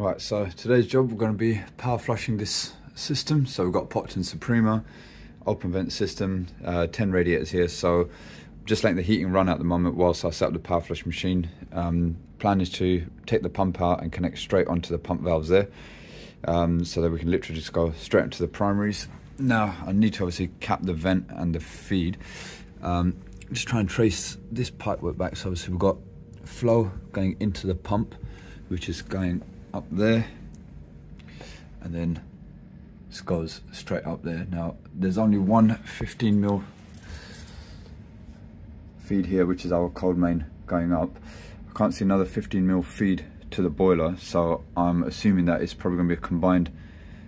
Right, so today's job we're going to be power flushing this system. So we've got Potterton Suprima, open vent system, uh, 10 radiators here. So just letting the heating run at the moment whilst I set up the power flush machine. Um, plan is to take the pump out and connect straight onto the pump valves there. Um, so that we can literally just go straight into the primaries. Now I need to obviously cap the vent and the feed. Um, just try and trace this pipe work back. So obviously we've got flow going into the pump, which is going up there and then this goes straight up there. Now there's only one 15 mil feed here which is our cold main going up. I can't see another 15 mil feed to the boiler so I'm assuming that it's probably going to be a combined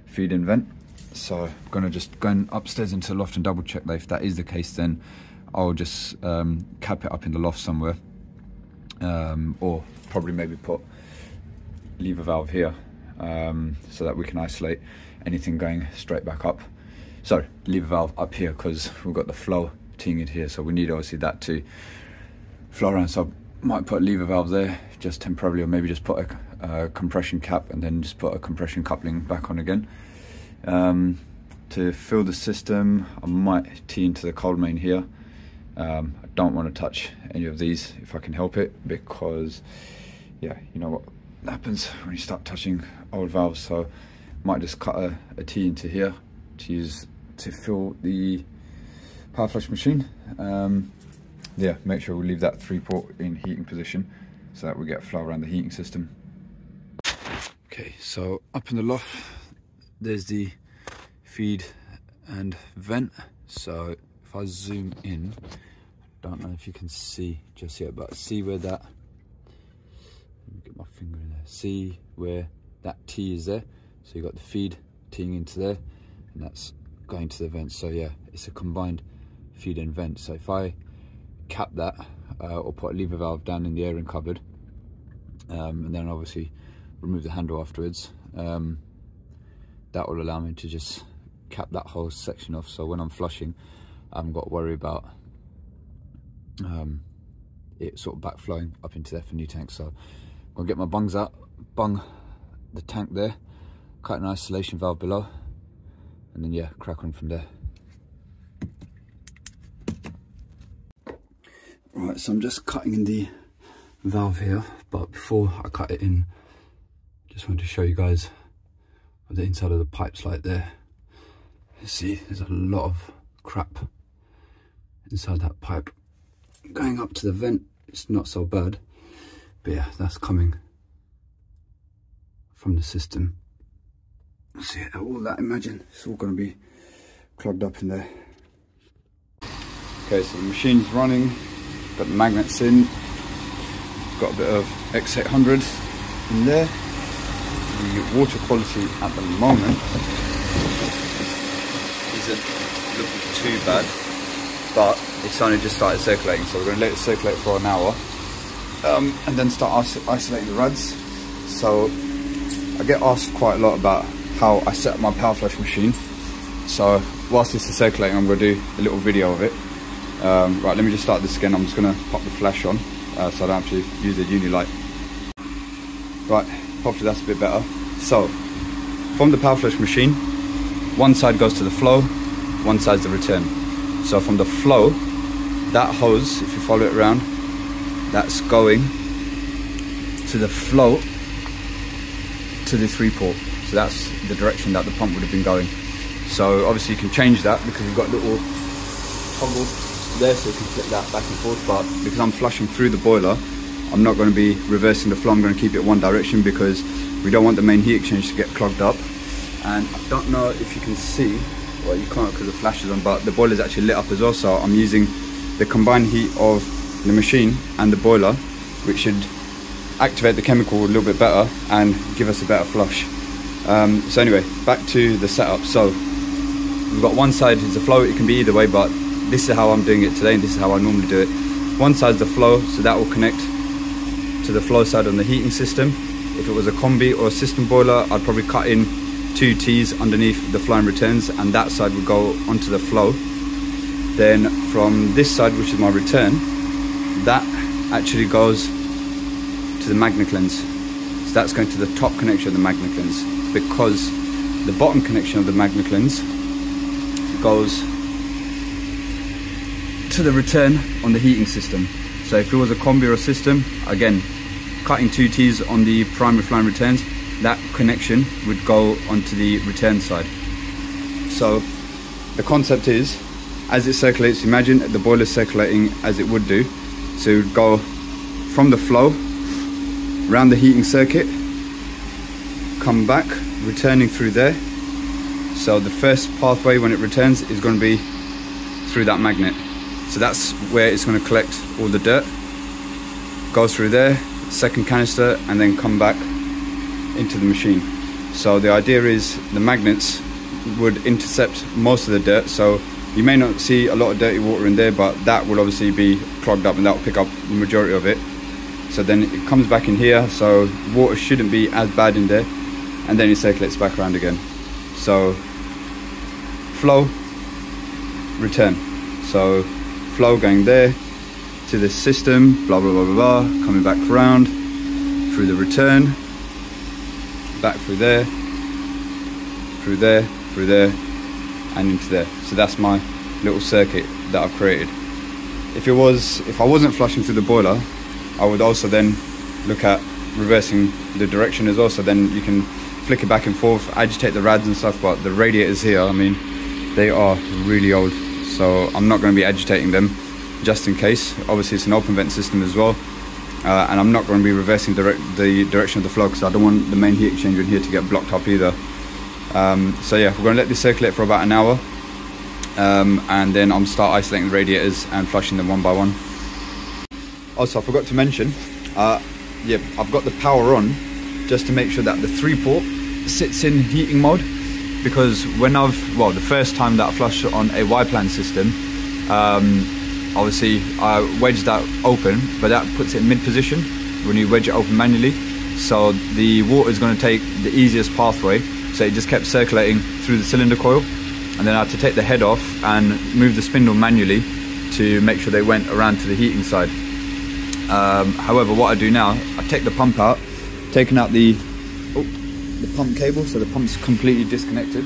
feed and vent. So I'm going to just go upstairs into the loft and double check that if that is the case then I'll just um, cap it up in the loft somewhere um, or probably maybe put lever valve here um, so that we can isolate anything going straight back up. So lever valve up here because we've got the flow teeing it here so we need obviously that to flow around so I might put a lever valve there just temporarily or maybe just put a, a compression cap and then just put a compression coupling back on again. Um, to fill the system I might tee into the cold main here. Um, I don't want to touch any of these if I can help it because yeah you know what happens when you start touching old valves so might just cut a, a T into here to use to fill the power flush machine. Um, yeah make sure we leave that three port in heating position so that we get flow around the heating system. Okay so up in the loft there's the feed and vent. So if I zoom in don't know if you can see just yet but see where that get my finger in there. See where that T is there? So you got the feed teeing into there and that's going to the vent. So yeah it's a combined feed and vent. So if I cap that uh, or put a lever valve down in the airing cupboard um, and then obviously remove the handle afterwards um, that will allow me to just cap that whole section off. So when I'm flushing I haven't got to worry about um, it sort of backflowing up into the for new tanks. so I'll get my bungs out, bung the tank there, cut an isolation valve below, and then yeah, crack on from there. Right, so I'm just cutting in the valve here, but before I cut it in, just wanted to show you guys what the inside of the pipes like there. You see, there's a lot of crap inside that pipe. Going up to the vent, it's not so bad but yeah, that's coming from the system. See all that, imagine, it's all going to be clogged up in there. Okay, so the machine's running, got the magnets in, got a bit of X800 in there. The water quality at the moment isn't looking too bad, but it's only just started circulating, so we're going to let it circulate for an hour um, and then start isolating the rods. So I get asked quite a lot about how I set up my power flush machine. So whilst this is circulating, I'm going to do a little video of it. Um, right, let me just start this again. I'm just going to pop the flash on uh, so I don't have to use the Unilite. Right, hopefully that's a bit better. So, from the power flush machine, one side goes to the flow, one side's the return. So from the flow, that hose, if you follow it around, that's going to the float to the three port. So that's the direction that the pump would have been going. So obviously you can change that because we've got little toggle there so you can flip that back and forth. But because I'm flushing through the boiler, I'm not going to be reversing the flow. I'm going to keep it one direction because we don't want the main heat exchange to get clogged up. And I don't know if you can see, well you can't because the flash is on, but the boiler is actually lit up as well. So I'm using the combined heat of the machine and the boiler, which should activate the chemical a little bit better and give us a better flush. Um, so anyway, back to the setup. So we've got one side is the flow, it can be either way, but this is how I'm doing it today and this is how I normally do it. One side is the flow, so that will connect to the flow side on the heating system. If it was a combi or a system boiler, I'd probably cut in two T's underneath the flow and returns and that side would go onto the flow. Then from this side, which is my return, actually goes to the Magna Cleanse. So that's going to the top connection of the Magna Cleanse because the bottom connection of the Magna Cleanse goes to the return on the heating system. So if it was a combi or a system, again, cutting two T's on the primary flying returns, that connection would go onto the return side. So the concept is, as it circulates, imagine the boiler circulating as it would do. So it would go from the flow, around the heating circuit, come back, returning through there. So the first pathway when it returns is going to be through that magnet. So that's where it's going to collect all the dirt, go through there, second canister, and then come back into the machine. So the idea is the magnets would intercept most of the dirt. So you may not see a lot of dirty water in there, but that will obviously be clogged up and that will pick up the majority of it. So then it comes back in here, so water shouldn't be as bad in there, and then it circulates back around again. So flow, return. So flow going there to this system, blah blah blah blah blah, coming back around through the return, back through there, through there, through there, and into there. So that's my little circuit that I've created. If it was, if I wasn't flushing through the boiler, I would also then look at reversing the direction as well. So then you can flick it back and forth, agitate the rads and stuff. But the radiators here, I mean, they are really old, so I'm not going to be agitating them just in case. Obviously, it's an open vent system as well. Uh, and I'm not going to be reversing direct, the direction of the flow because I don't want the main heat exchanger in here to get blocked up either. Um, so yeah, we're going to let this circulate for about an hour, um, and then I'm start isolating the radiators and flushing them one by one. Also, I forgot to mention, uh, yeah, I've got the power on just to make sure that the three port sits in heating mode because when I've well the first time that I flushed on a Y-plan system, um, obviously I wedged that open, but that puts it in mid position when you wedge it open manually. So the water is going to take the easiest pathway so it just kept circulating through the cylinder coil and then I had to take the head off and move the spindle manually to make sure they went around to the heating side. Um, however, what I do now, I take the pump out, taking out the, oh, the pump cable, so the pump's completely disconnected.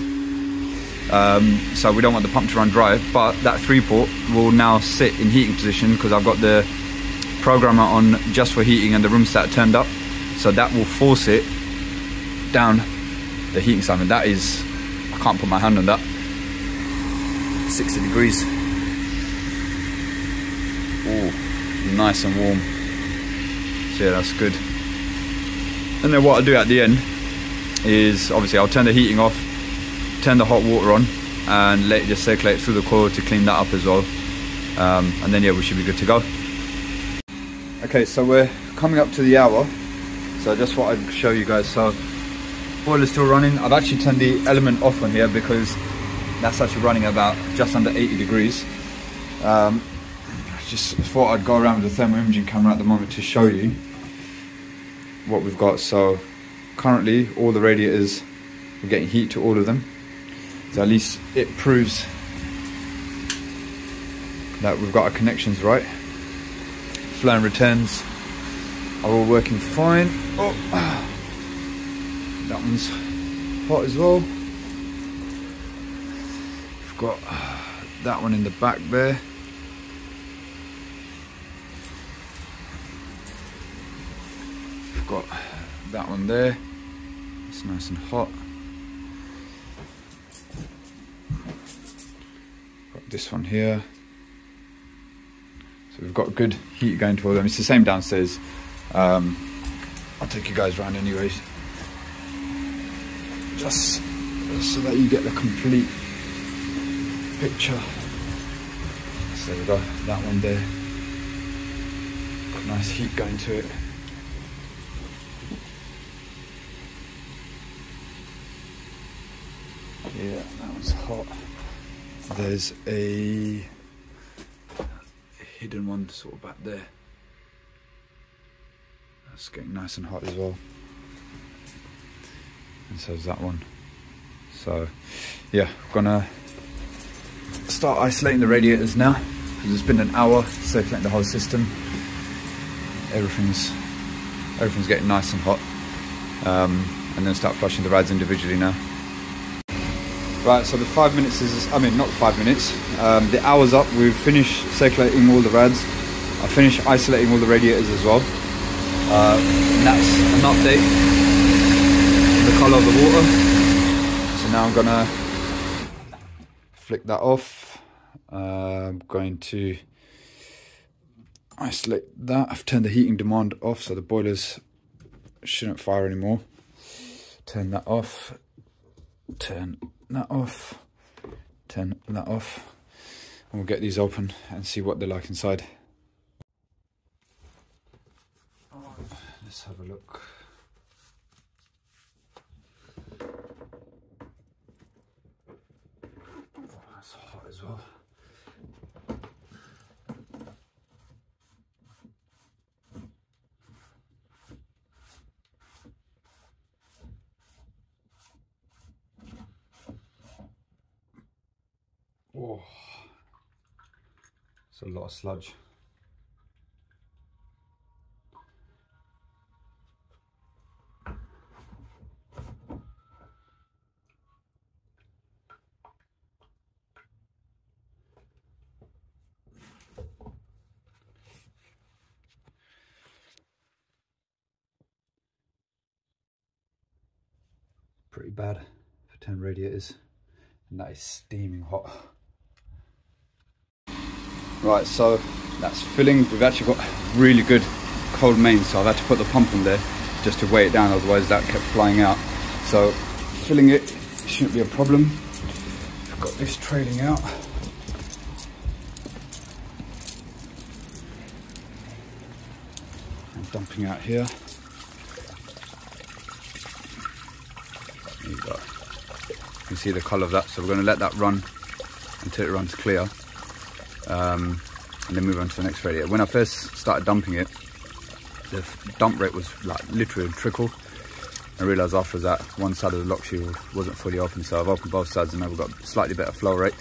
Um, so we don't want the pump to run dry, but that three port will now sit in heating position because I've got the programmer on just for heating and the room stat turned up. So that will force it down the heating side and that is, I can't put my hand on that, 60 degrees. Oh, nice and warm. So yeah, that's good. And then what I'll do at the end is obviously I'll turn the heating off, turn the hot water on and let it just circulate through the coil to clean that up as well. Um, and then yeah, we should be good to go. Okay, so we're coming up to the hour. So I just thought I'd show you guys. So boiler's still running. I've actually turned the element off on here because that's actually running about just under 80 degrees. Um, just thought I'd go around with the thermal imaging camera at the moment to show you what we've got. So currently all the radiators are getting heat to all of them. So at least it proves that we've got our connections right. Flow and returns are all working fine. Oh. That one's hot as well. Got that one in the back there. We've got that one there. It's nice and hot. Got this one here. So we've got good heat going to all them. It's the same downstairs. Um, I'll take you guys around anyways just so that you get the complete picture. So we've got that one there. Got nice heat going to it. Yeah, that one's hot. There's a hidden one sort of back there. That's getting nice and hot as well and so is that one. So yeah, gonna start isolating the radiators now because it's been an hour circulating the whole system. Everything's everything's getting nice and hot. um, and then start flushing the rads individually now. Right, so the five minutes is, I mean, not five minutes, um, the hour's up. We've finished circulating all the rads. I finished isolating all the radiators as well. Uh, and that's an update the colour of the water. So now I'm gonna flick that off. Uh, I'm going to isolate that. I've turned the heating demand off so the boilers shouldn't fire anymore. Turn that off. Turn that off. Turn that off. And we'll get these open and see what they're like inside. Let's have a look. Oh, that's hot as well. Oh, it's a lot of sludge. Pretty bad for 10 radiators and that is steaming hot. Right, so that's filling. We've actually got really good cold mains, so I've had to put the pump on there just to weigh it down, otherwise that kept flying out. So filling it shouldn't be a problem. I've got this trailing out. I'm dumping out here. There you go. You can see the colour of that, so we're going to let that run until it runs clear. Um, and then move on to the next radiator. When I first started dumping it, the dump rate was like literally a trickle. I realised after that one side of the lock shield wasn't fully open, so I've opened both sides and now we've got slightly better flow rate.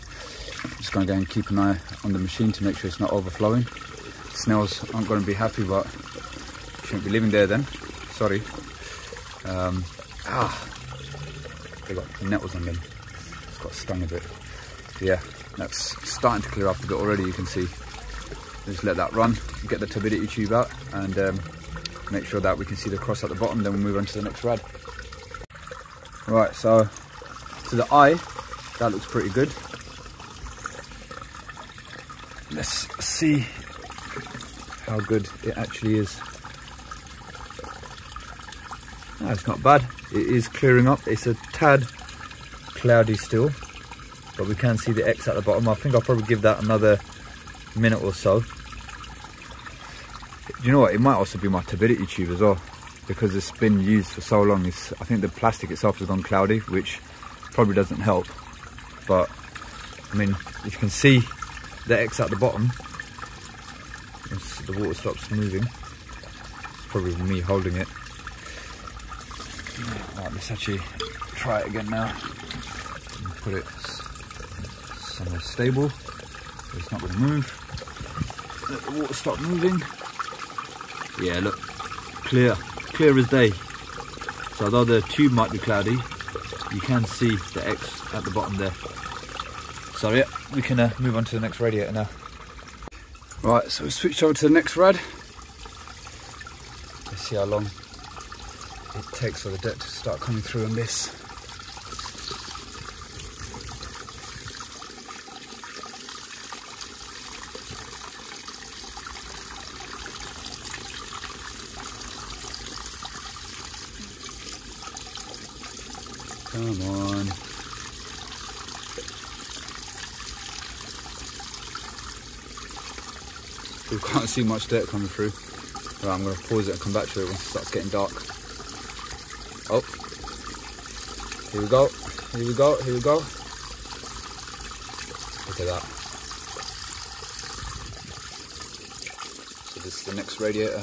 I'm just going to go and keep an eye on the machine to make sure it's not overflowing. Snails aren't going to be happy, but shouldn't be living there then. Sorry. Um, ah, they got nettles on them. It's got stung a bit. Yeah, that's starting to clear up a bit already. You can see. Just let that run, get the turbidity tube out, and um, make sure that we can see the cross at the bottom. Then we'll move on to the next rad. Right, so to the eye, that looks pretty good. Let's see how good it actually is. It's not bad. It is clearing up. It's a tad cloudy still, but we can see the X at the bottom. I think I'll probably give that another minute or so. You know what? It might also be my turbidity tube as well, because it's been used for so long. It's, I think the plastic itself has gone cloudy, which probably doesn't help. But I mean, if you can see the X at the bottom, the water stops moving, it's probably me holding it. Right, let's actually try it again now. Put it somewhere stable. It's not going to move. Let the water stop moving. Yeah, look, clear, clear as day. So although the tube might be cloudy, you can see the X at the bottom there. So yeah, we can uh, move on to the next radiator now. Right, so we switched over to the next rad. Let's see how long it takes for the dirt to start coming through on this. Come on. We can't see much dirt coming through. Right, I'm going to pause it and come back to it once it starts getting dark. Oh, here we go, here we go, here we go. Look at that. So this is the next radiator.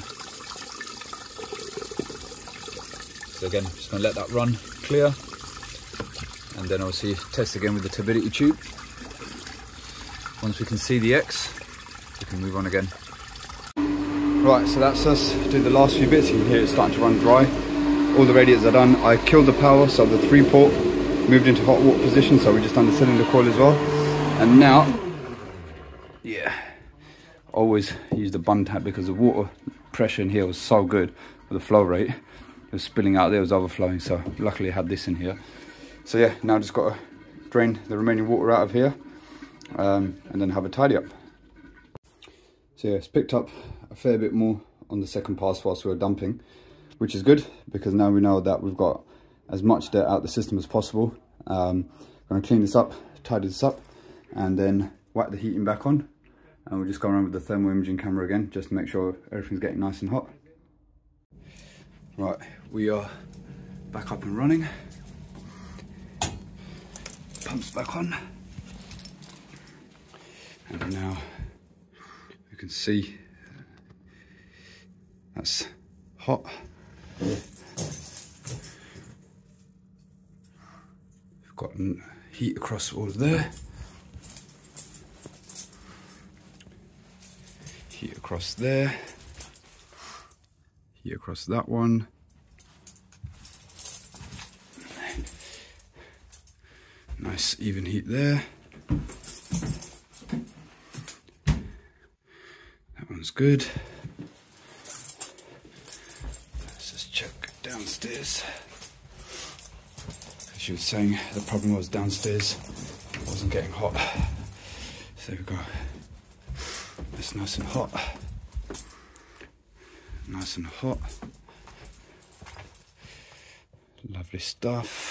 So again, just gonna let that run clear. And then obviously test again with the turbidity tube. Once we can see the X, we can move on again. Right, so that's us doing the last few bits. You can hear it starting to run dry. all the radiators are done. I killed the power, so the three port moved into hot water position, so we just done the cylinder coil as well. And now, yeah, always use the bun tap because the water pressure in here was so good with the flow rate. It was spilling out there, it was overflowing, so luckily I had this in here. So yeah, now just got to drain the remaining water out of here um, and then have a tidy up. So yeah, it's picked up a fair bit more on the second pass whilst we were dumping, which is good because now we know that we've got as much dirt out the system as possible. Um, I'm gonna clean this up, tidy this up, and then whack the heating back on. And we'll just go around with the thermal imaging camera again, just to make sure everything's getting nice and hot. Right, we are back up and running. Pumps back on. And now you can see uh, that's hot. We've got heat across all of there. Heat across there. Heat across that one. Nice even heat there. That one's good. Let's just check downstairs. She was saying the problem was downstairs it wasn't getting hot. So there we go. It's nice and hot. Nice and hot. Lovely stuff.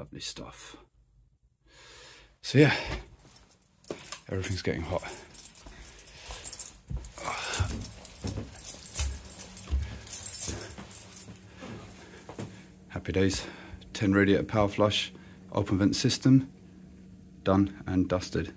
Lovely stuff. So yeah, everything's getting hot. happy days. 10 radiator power flush, open vent system, done and dusted.